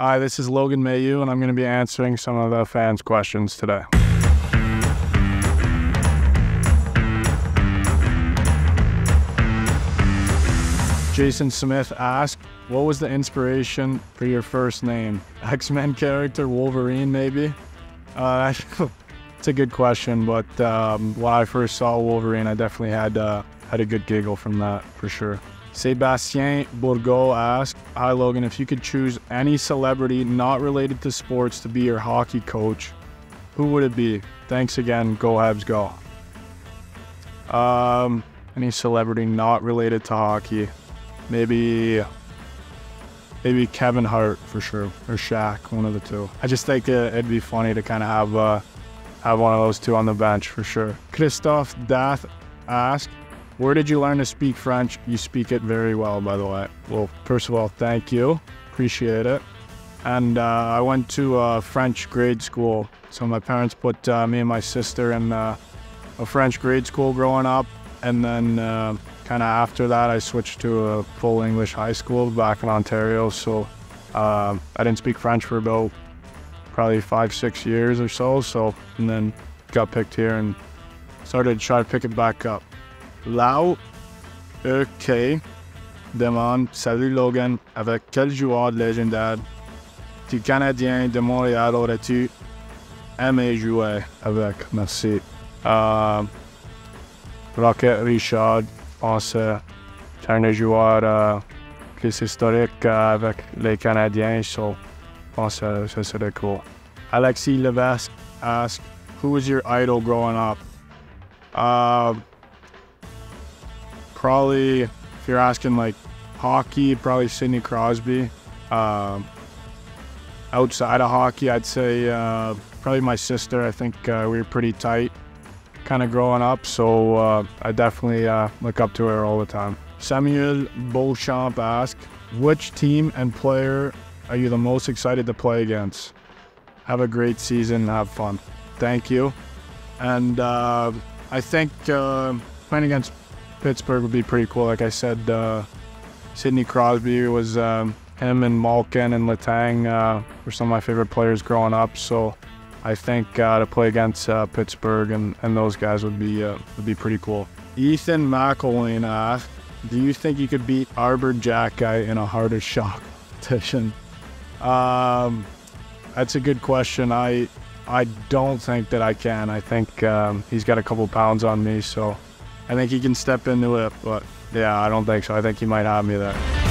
Hi, this is Logan Mailloux, and I'm going to be answering some of the fans' questions today. Jason Smith asked, What was the inspiration for your first name? X Men character, Wolverine, maybe? Uh, it's a good question, but um, when I first saw Wolverine, I definitely had, uh, had a good giggle from that for sure. Sebastien Bourgo asked, Hi Logan, if you could choose any celebrity not related to sports to be your hockey coach, who would it be? Thanks again. Go Habs, go. Um, any celebrity not related to hockey? Maybe, maybe Kevin Hart for sure, or Shaq, one of the two. I just think it'd be funny to kind of have uh, have one of those two on the bench for sure. Christophe Dath asked, "Where did you learn to speak French? You speak it very well, by the way." Well, first of all, thank you, appreciate it. And uh, I went to a French grade school, so my parents put uh, me and my sister in uh, a French grade school growing up, and then uh, kind of after that, I switched to a full English high school back in Ontario. So uh, I didn't speak French for about probably five, six years or so. So and then got picked here and started to try to pick it back up. Lau EK demande Salut Logan, avec quel joueur légendaire du Canadien de Montréal aurais-tu aimé jouer avec? Merci. Uh, Rocket Richard, pense euh, c'est un joueur euh, plus historique euh, avec les Canadiens, so je pense que ça serait cool. Alexis Levesque asked, who was your idol growing up? Uh, probably, if you're asking like hockey, probably Sidney Crosby. Uh, outside of hockey, I'd say uh, probably my sister. I think uh, we were pretty tight kind of growing up, so uh, I definitely uh, look up to her all the time. Samuel Beauchamp asked, which team and player are you the most excited to play against? Have a great season, have fun. Thank you. And uh, I think playing against Pittsburgh would be pretty cool. Like I said, uh, Sidney Crosby was um, him and Malkin and Letang uh, were some of my favorite players growing up. So I think uh, to play against uh, Pittsburgh and, and those guys would be uh, would be pretty cool. Ethan McElwain asked, "Do you think you could beat Arber Xhekaj in a harder shot competition?" Um, that's a good question. I I don't think that I can. I think um, he's got a couple pounds on me, so I think he can step into it. But yeah, I don't think so. I think he might have me there.